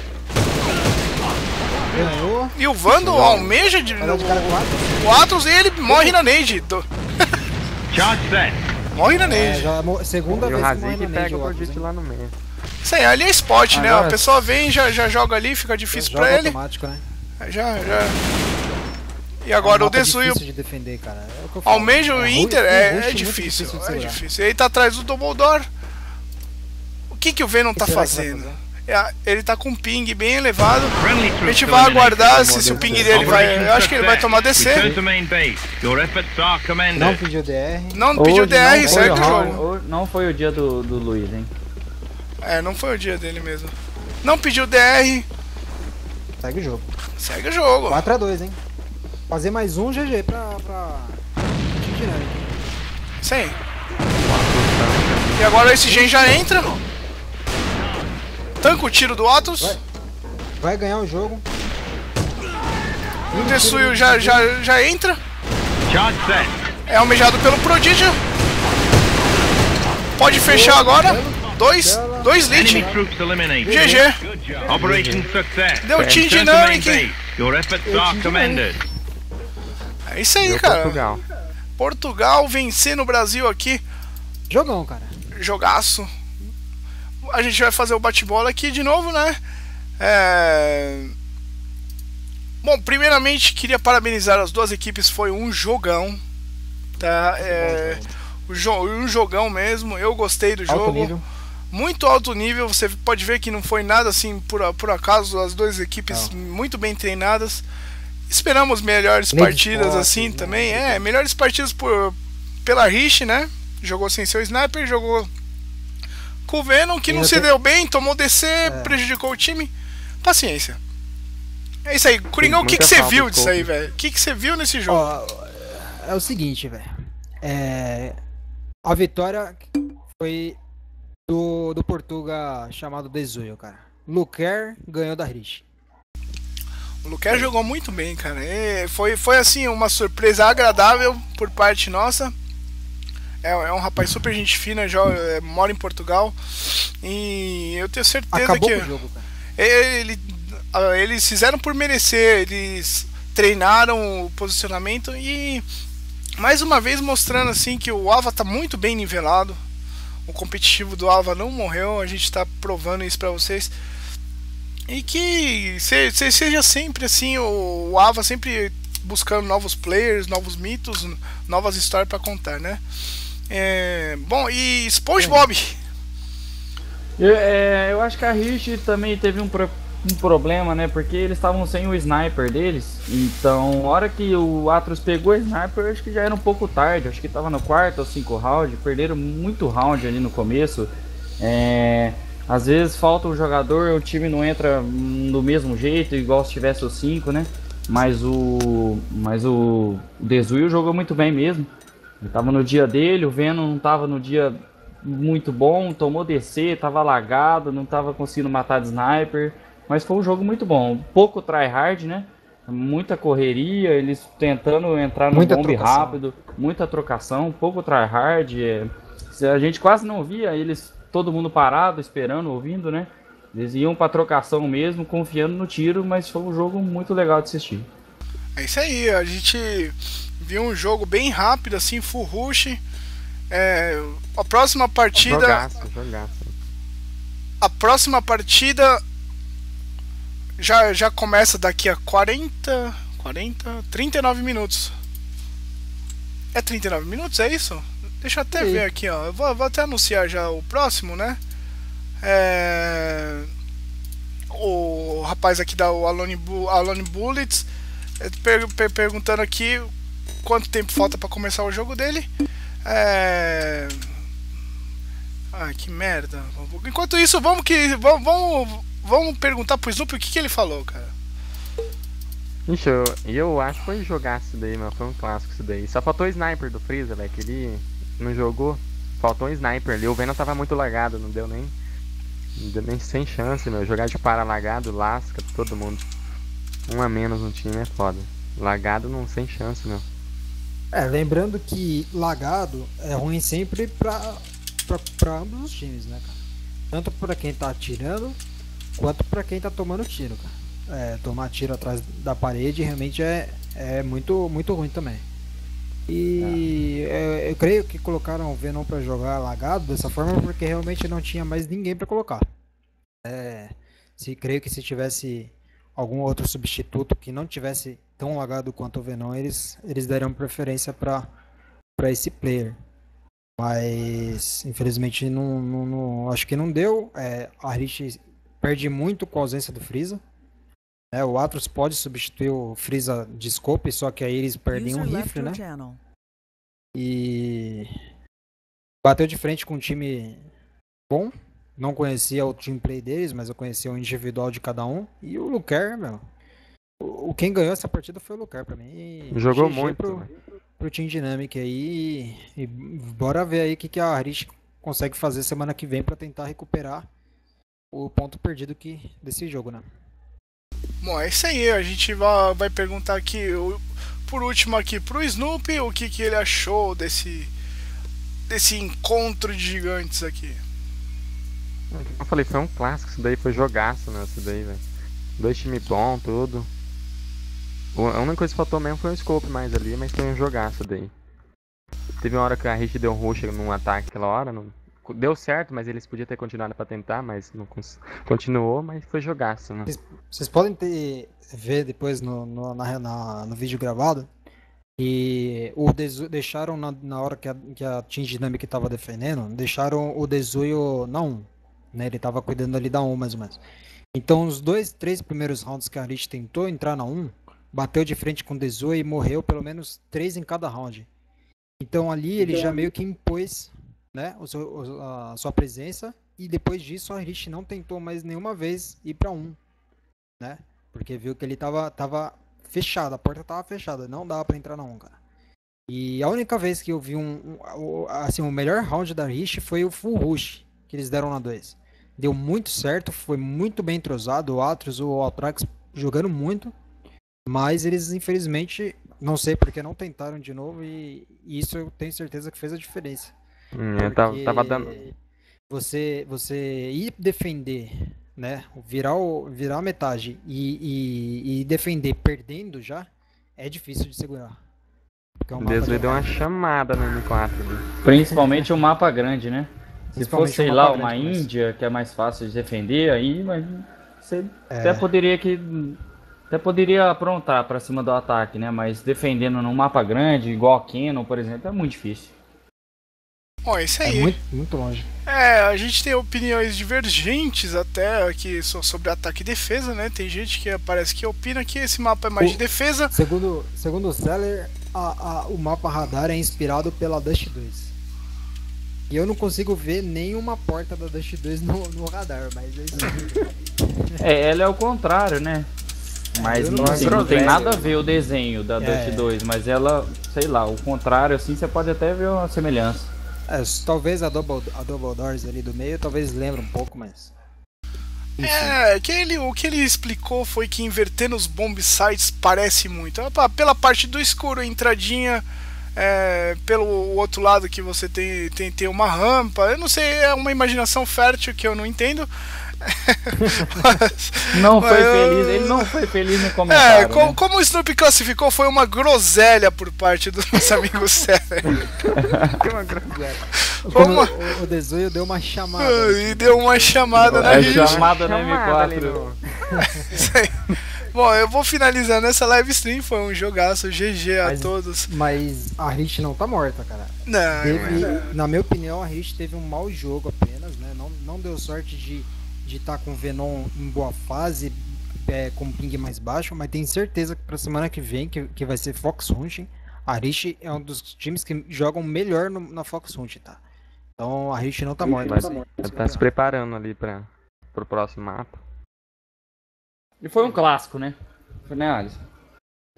Ganhou. e o Vando almeja de, Vai dar de cara com o o Atos e ele morre na nade. Do-. Morre na É, nade. já mo- segunda E o vez que morre na nade pega o o hein? lá no meio. Isso aí, ali é spot, né? Agora- A pessoa vem, já, já joga ali, fica difícil pra ele. automático, né? Já, já. E agora É um o Desuio difícil de defender, cara. É almeja o É, Inter, é, Rush é muito difícil, de é difícil. Ele tá atrás do Dumbledore. O que que o Venom tá que vai fazendo? fazer? É, ele tá com um ping bem elevado. A gente vai aguardar se, se o ping dele vai. Eu acho que ele vai tomar DC. Não pediu DR. Não pediu Hoje DR, segue o jogo. Não foi o dia do, do Luiz, hein? É, não foi o dia dele mesmo. Não pediu DR, Segue o jogo. segue o jogo. 4x2, hein? Fazer mais um GG pra. pra. Isso aí. E agora esse gen já entra. Tanca o tiro do Atos. Vai. Vai ganhar o jogo. O Tetsuyo já, já, já entra. É almejado pelo Prodigy. Pode fechar agora. Dois, dois lit. GG. Deu team dynamic. Your efforts are commended. É isso aí, cara. Portugal. Portugal vencendo o Brasil aqui. Jogão, cara. Jogaço. A gente vai fazer o bate-bola aqui de novo, né? É... Bom, primeiramente queria parabenizar as duas equipes, foi um jogão. Tá? É... o jo- Um jogão mesmo, eu gostei do Alto jogo. nível. Muito alto nível, você pode ver que não foi nada assim por, por acaso, as duas equipes muito bem treinadas. Esperamos melhores Lady partidas Sport, assim né? também. É, melhores partidas por, pela Rich, né? Jogou sem seu sniper, jogou com o Venom, que não se deu bem, tomou DC, prejudicou o time. Paciência. É isso aí. Coringão, o que, que você viu disso aí, velho? O que, que você viu nesse jogo? Ó, é o seguinte, velho. É, a vitória foi do, do Portuga chamado Desuio, cara. Luquer ganhou da Rich. O Luquer jogou muito bem, cara. E foi, foi assim, uma surpresa agradável por parte nossa. É, é um rapaz super gente fina, joga, é, mora em Portugal. E eu tenho certeza Acabou que o jogo, cara. ele, eles fizeram por merecer. Eles treinaram o posicionamento e mais uma vez mostrando assim que o Ava tá muito bem nivelado. o competitivo do Ava não morreu, a gente está provando isso para vocês. E que se, se, seja sempre assim, o, o Ava sempre buscando novos players, novos mitos, novas histórias para contar, né? É, bom, e SpongeBob? Eu, é, eu acho que a Rich também teve um, pro, um problema, né? Porque eles estavam sem o sniper deles. Então, a hora que o Atros pegou o sniper, acho que já era um pouco tarde. Acho que tava no quarto ou cinco round. Perderam muito round ali no começo. É, às vezes falta um jogador, o time não entra do mesmo jeito, igual se tivesse os cinco, né? Mas o. Mas o, o Desuil jogou muito bem mesmo. Ele tava no dia dele, o Venom não tava no dia muito bom, tomou DC, tava lagado, não tava conseguindo matar de sniper. Mas foi um jogo muito bom. Pouco tryhard, né? Muita correria, eles tentando entrar no Muita bombe trocação. rápido, muita trocação, pouco tryhard. É... A gente quase não via eles, todo mundo parado, esperando, ouvindo, né? Eles iam pra trocação mesmo, confiando no tiro, mas foi um jogo muito legal de assistir. É isso aí, a gente viu um jogo bem rápido, assim, full rush. É, a próxima partida. Jogaço, jogaço. A próxima partida já, já começa daqui a 40. 40. 39 minutos. É 39 minutos, é isso? Deixa eu até Sim. ver aqui, ó. Eu vou, vou até anunciar já o próximo, né? É... O rapaz aqui da o Alone, Bu- Alone Bullets é, per- per- perguntando aqui quanto tempo falta pra começar o jogo dele. É... Ai, que merda. Enquanto isso, vamos que vamos, vamos, vamos perguntar pro Snoopy o que, que ele falou, cara. Ixi, eu, eu acho que foi jogar isso daí, mano. Foi um clássico isso daí. Só faltou o sniper do Freeza, velho. Que ele não jogou. Faltou um sniper ali. O Venom tava muito lagado, não deu nem. Não deu nem sem chance, meu. Jogar de para lagado, lasca todo mundo. Um a menos no time é foda. Lagado não sem chance, meu. É, lembrando que lagado é ruim sempre pra, pra, pra ambos os times, né, cara? Tanto pra quem tá atirando, quanto pra quem tá tomando tiro, cara. É, tomar tiro atrás da parede realmente é, é muito, muito ruim também. E é, eu creio que colocaram o Venom pra jogar lagado dessa forma porque realmente não tinha mais ninguém pra colocar. É, se creio que se tivesse algum outro substituto que não tivesse tão lagado quanto o Venom, eles, eles dariam preferência para esse player. Mas infelizmente não, não- não- acho que não deu. É, a Rich perde muito com a ausência do Freeza. É, o Atros pode substituir o Freeza de scope, só que aí eles perdem um User left rifle, né? channel. E bateu de frente com um time bom. Não conhecia o team play deles, mas eu conhecia o individual de cada um. E o Lucar, meu. O, quem ganhou essa partida foi o Lucar pra mim. E Jogou GG muito, Pro, pro Team Dynamic aí. E, bora ver aí o que, que a Rich consegue fazer semana que vem pra tentar recuperar o ponto perdido que, desse jogo, né? Bom, é isso aí. A gente vai, vai perguntar aqui, por último aqui, pro Snoopy, o que, que ele achou desse, desse encontro de gigantes aqui. Eu falei, foi um clássico, isso daí foi jogaço, né? Isso daí, velho. Dois times bons, tudo. A única coisa que faltou mesmo foi um scope mais ali, mas foi um jogaço daí. Teve uma hora que a Rich deu um rush num ataque aquela hora, não... deu certo, mas eles podiam ter continuado pra tentar, mas não cons- continuou, mas foi jogaço, né? Vocês podem ter, ver depois no, no, na- na- no vídeo gravado e o Dezu, deixaram na, na hora que a, que a Team Dynamic estava defendendo, deixaram o Dezuio na 1. Né? Ele estava cuidando ali da 1 mais ou menos. Então os dois, três primeiros rounds que a Rich tentou entrar na 1, bateu de frente com o Dezuio e morreu pelo menos três em cada round. Então ali ele já meio que impôs né, seu- a sua presença e depois disso a Rich não tentou mais nenhuma vez ir para 1 né? Porque viu que ele tava, tava fechado, a porta tava fechada, não dava pra entrar na 1, cara. E a única vez que eu vi um, um- assim, o melhor round da Rich foi o full rush que eles deram na 2. Deu muito certo, foi muito bem entrosado, o Atros, o Altrax jogando muito, mas eles infelizmente, não sei porque não tentaram de novo e, e isso eu tenho certeza que fez a diferença. Hum, eu tava, tava dando. Você, você ir defender, né? Virar, o, virar a metade e, e, e defender perdendo já é difícil de segurar. Porque é um O mapa Desley de- deu uma chamada no M4 ali. Principalmente o mapa grande, né? Se fosse, sei lá, uma Índia, que é mais fácil de defender, aí, mas você é. até poderia que. Até poderia aprontar para cima do ataque, né? Mas defendendo num mapa grande, igual a Canon, por exemplo, é muito difícil. Bom, é isso aí. É muito, muito longe. É, a gente tem opiniões divergentes até aqui sobre ataque e defesa, né? Tem gente que parece que opina que esse mapa é mais o, de defesa. Segundo, segundo o Seller, a, a, o mapa radar é inspirado pela Dust 2. E eu não consigo ver nenhuma porta da Dust 2 no, no radar, mas é isso aí. é, ela é o contrário, né? Mas não, assim, não tem nada a ver o desenho da é. Dust 2, mas ela, sei lá, o contrário, assim, você pode até ver uma semelhança. É, talvez a Double, a Double Doors ali do meio, talvez lembre um pouco, mas. Enfim. É, que ele, o que ele explicou foi que inverter nos bomb sites parece muito. Pela parte do escuro, entradinha é, pelo outro lado que você tem, tem, tem uma rampa. Eu não sei, é uma imaginação fértil que eu não entendo. Mas, não foi eu... feliz, ele não foi feliz no comentário. É, como, né? como o Snoopy classificou, foi uma groselha por parte do nosso amigo Sérgio. uma groselha. Uma... O, o Desunho deu uma chamada. E deu uma chamada na é, chamada na M4. Isso aí. Bom, eu vou finalizando essa live stream. Foi um jogaço. GG mas, a todos. Mas a Rich não tá morta, cara. Não, teve, não. Na minha opinião, a Rich teve um mau jogo apenas, né? Não, não deu sorte de de estar tá com o Venom em boa fase, é, com um ping mais baixo, mas tenho certeza que para semana que vem, que, que vai ser Fox Hunting, a Rich é um dos times que jogam melhor no, na Fox Hunting, tá? Então a Rich não tá morta. Mas, tá, tá se preparando ali para o próximo mapa. E foi um clássico, né? Foi, né, Alisson?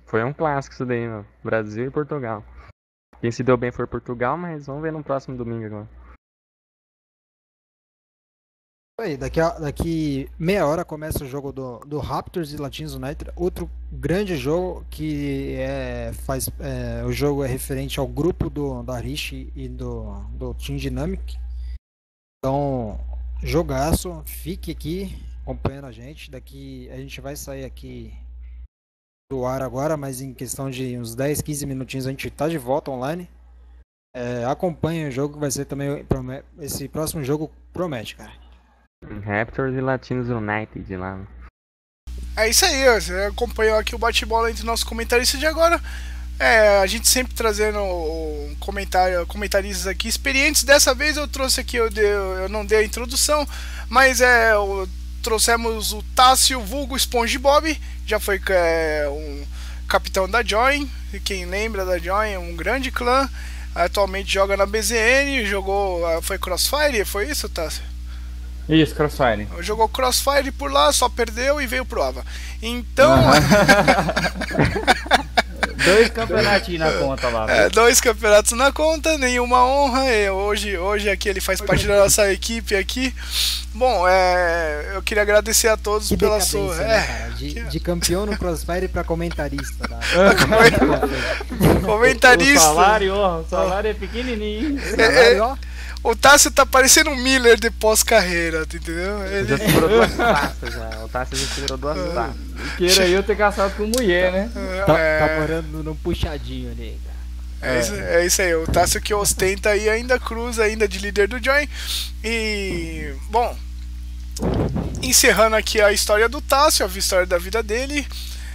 Foi um clássico isso daí, meu. Brasil e Portugal. Quem se deu bem foi Portugal, mas vamos ver no próximo domingo agora. Aí, daqui, a, daqui meia hora começa o jogo do, do Raptors e Latinos United, outro grande jogo que é, faz é, o jogo é referente ao grupo do da Rich e do, do Team Dynamic. Então, jogaço, fique aqui acompanhando a gente. Daqui a gente vai sair aqui do ar agora, mas em questão de uns 10, 15 minutinhos a gente está de volta online. É, acompanhe o jogo, vai ser também esse próximo jogo promete, cara. Raptors e Latinos United lá. É isso aí, você acompanhou aqui o bate-bola entre nossos comentaristas de agora. É, a gente sempre trazendo comentário, comentaristas aqui experientes. Dessa vez eu trouxe aqui, eu, dei, eu não dei a introdução, mas é, trouxemos o Tássio Vulgo SpongeBob, já foi é, um capitão da Join, quem lembra da Join, é um grande clã. Atualmente joga na BZN, jogou. Foi Crossfire? Foi isso, Tássio? Isso, Crossfire. Jogou Crossfire por lá, só perdeu e veio pro Ava. Então. dois campeonatos na conta lá. É, dois campeonatos na conta, nenhuma honra. hoje, hoje aqui ele faz parte da nossa equipe aqui. Bom, é, eu queria agradecer a todos que pela sua. Né, é, de, de, campeão no Crossfire para comentarista. Tá? comentarista. O salário, ó, o salário é pequenininho. É, é, o Tássio tá parecendo um Miller de pós-carreira, entendeu? Ele... Já segurou duas taças já. O Tássio já segurou duas é. taças. Queira eu ter caçado com mulher, né? É... Tá, tá morando num puxadinho ali, cara. É, Isso, é isso aí, o Tássio que ostenta aí ainda cruza ainda de líder do Join. E bom, encerrando aqui a história do Tássio, a história da vida dele.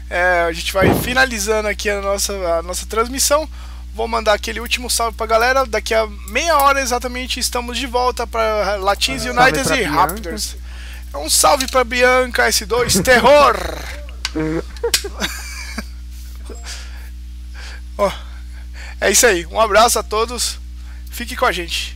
É, a gente vai finalizando aqui a nossa, a nossa transmissão. Vou mandar aquele último salve pra galera. Daqui a meia hora exatamente estamos de volta para Latins ah, United e Raptors. É um salve pra Bianca S2 Terror! oh, é isso aí. Um abraço a todos. Fique com a gente.